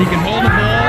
He can hold the ball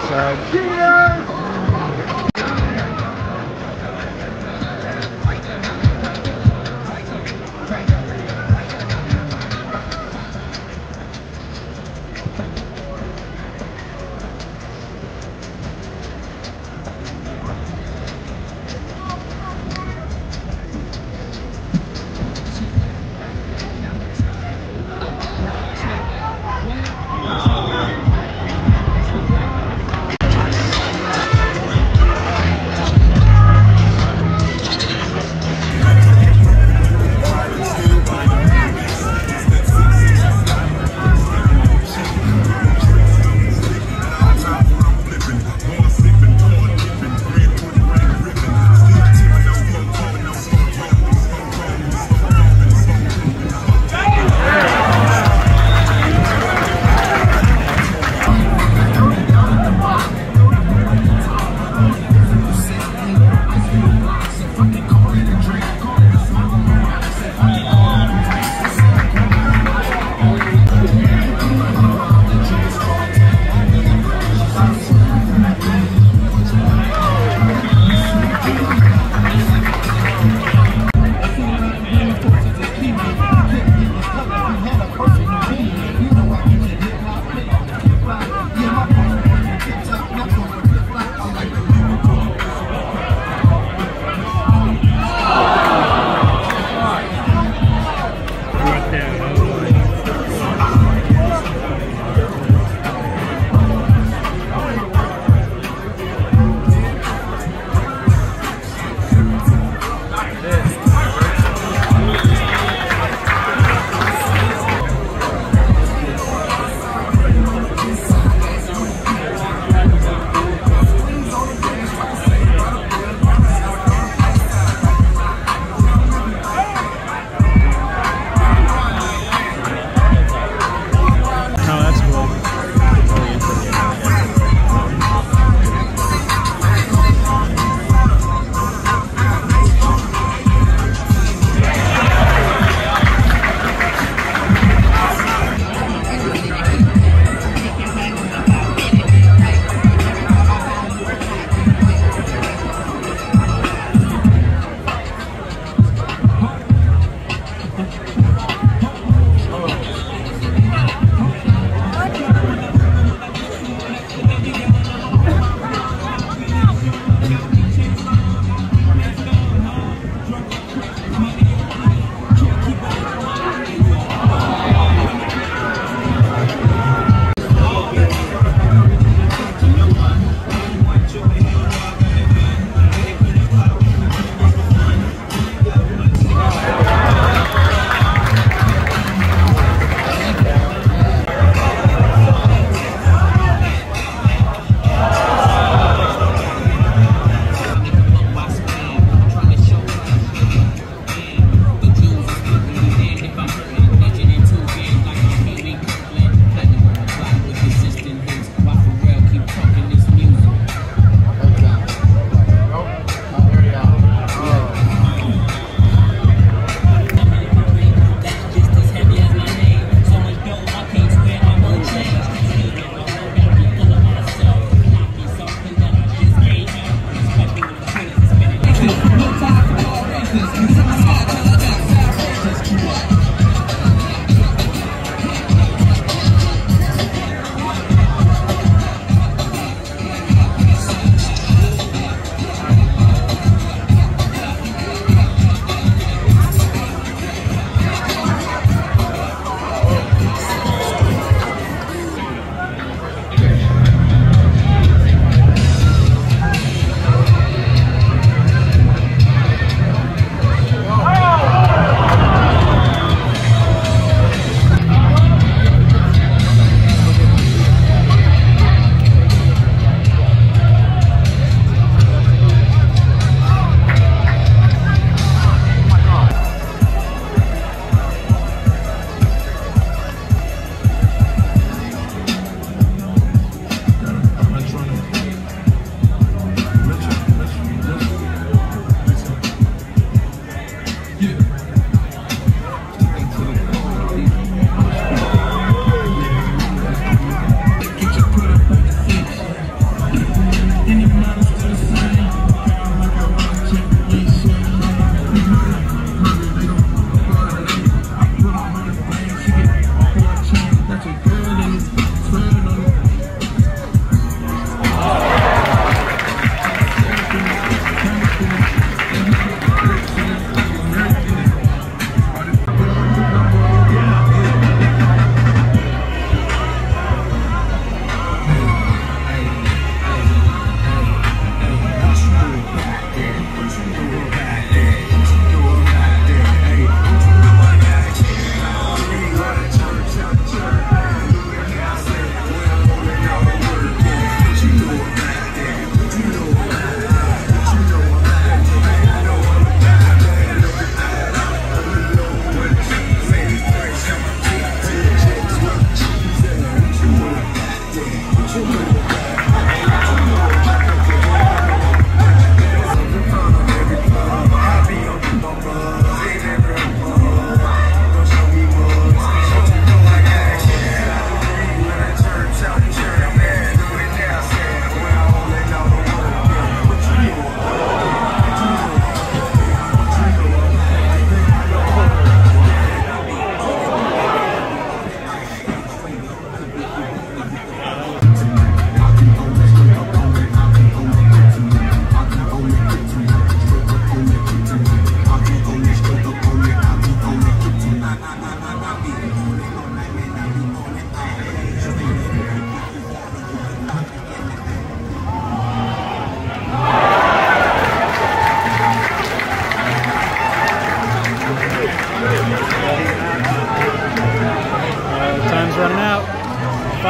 Immediately offside.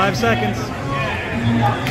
Five seconds.